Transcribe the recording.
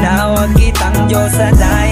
Tinawag kitang Diyos sa dahil